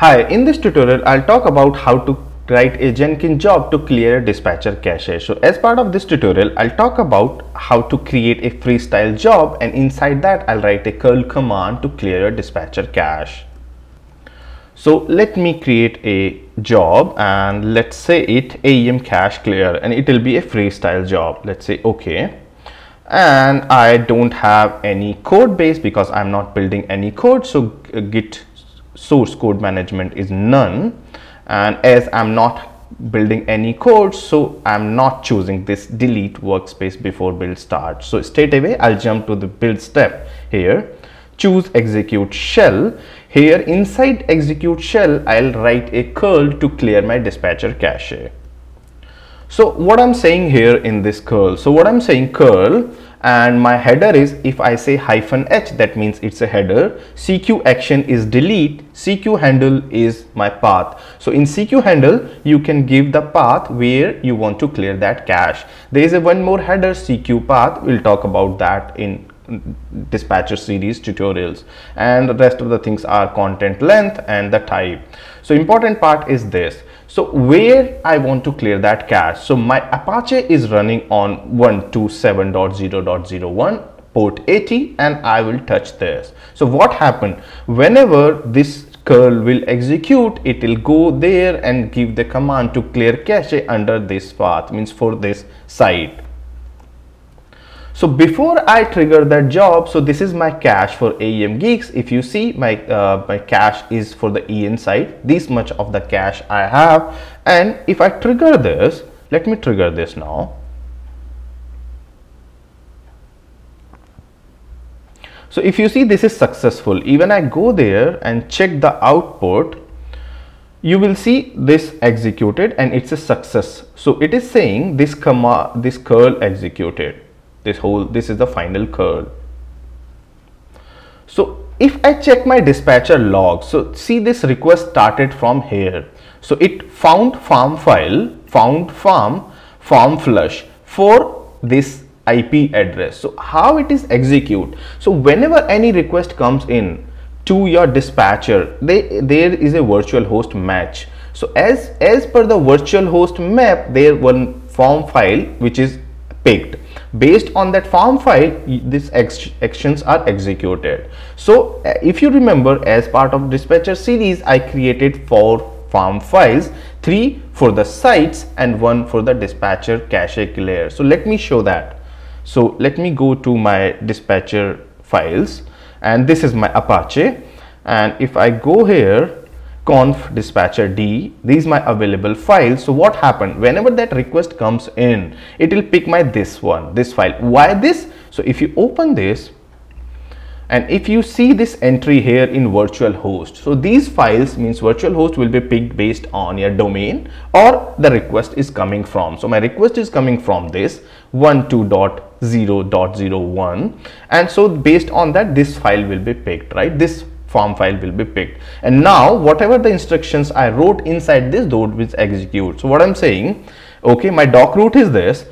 Hi, in this tutorial, I'll talk about how to write a Jenkins job to clear a dispatcher cache. So as part of this tutorial, I'll talk about how to create a freestyle job and inside that I'll write a curl command to clear a dispatcher cache. So let me create a job and let's say it AEM cache clear and it will be a freestyle job. Let's say okay. And I don't have any code base because I'm not building any code. So git source code management is none. And as I'm not building any code so I'm not choosing this delete workspace before build start so straight away I'll jump to the build step here. Choose execute shell. Here inside execute shell I'll write a curl to clear my dispatcher cache so what I'm saying here in this curl so what I'm saying curl and my header is if I say hyphen h that means it's a header. CQ action is delete. CQ handle is my path. So in CQ handle you can give the path where you want to clear that cache. There is a one more header CQ path. We'll talk about that in dispatcher series tutorials and the rest of the things are content length and the type so important part is this so where I want to clear that cache. So my Apache is running on 127.0.01 port 80 and I will touch this. So what happened whenever this curl will execute it will go there and give the command to clear cache under this path means for this site so before I trigger that job, so this is my cache for AEM Geeks. If you see my, uh, my cache is for the EN site, this much of the cache I have. And if I trigger this, let me trigger this now. So if you see this is successful, even I go there and check the output, you will see this executed and it's a success. So it is saying this comma, this curl executed this whole this is the final curl. So if I check my dispatcher log so see this request started from here. So it found farm file found farm farm flush for this IP address. So how it is execute? So whenever any request comes in to your dispatcher they there is a virtual host match. So as as per the virtual host map there one farm file which is picked based on that farm file these actions are executed. So uh, if you remember as part of dispatcher series i created four farm files three for the sites and one for the dispatcher cache layer so let me show that. So let me go to my dispatcher files and this is my apache. And if i go here conf dispatcher d. These my available files. So what happened? Whenever that request comes in it will pick my this one this file. Why this? So if you open this and if you see this entry here in virtual host so these files means virtual host will be picked based on your domain or the request is coming from. So my request is coming from this 12.0.01 and so based on that this file will be picked right? This farm file will be picked. And now whatever the instructions I wrote inside this node will execute. So what I'm saying okay my doc root is this.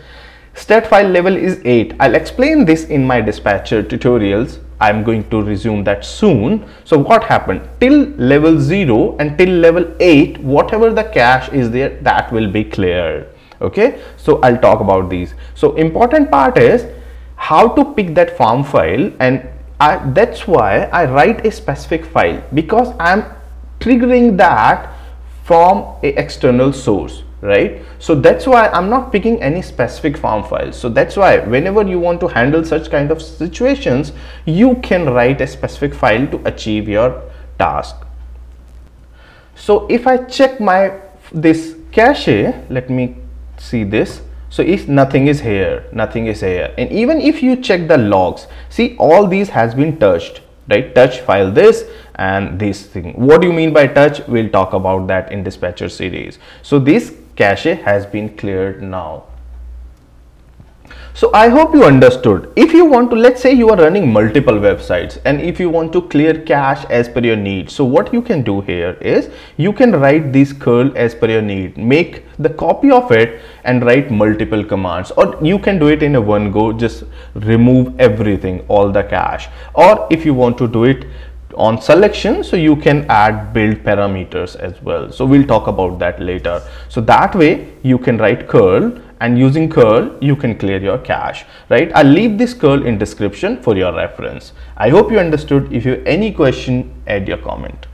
Stat file level is 8 I'll explain this in my dispatcher tutorials. I'm going to resume that soon. So what happened? Till level 0 and till level 8 whatever the cache is there that will be cleared okay? So I'll talk about these. So important part is how to pick that farm file and I, that's why I write a specific file because I'm triggering that from a external source right? So that's why i'm not picking any specific farm files. So that's why whenever you want to handle such kind of situations you can write a specific file to achieve your task. So if i check my this cache let me see this so if nothing is here nothing is here and even if you check the logs see all these has been touched right? Touch file this and this thing. What do you mean by touch? We'll talk about that in dispatcher series. So this cache has been cleared now so I hope you understood. If you want to, let's say you are running multiple websites and if you want to clear cache as per your need. So what you can do here is you can write this curl as per your need, make the copy of it and write multiple commands or you can do it in a one go, just remove everything, all the cache. Or if you want to do it on selection so you can add build parameters as well. So we'll talk about that later. So that way you can write curl and using curl you can clear your cache right? I'll leave this curl in description for your reference. I hope you understood. If you have any question add your comment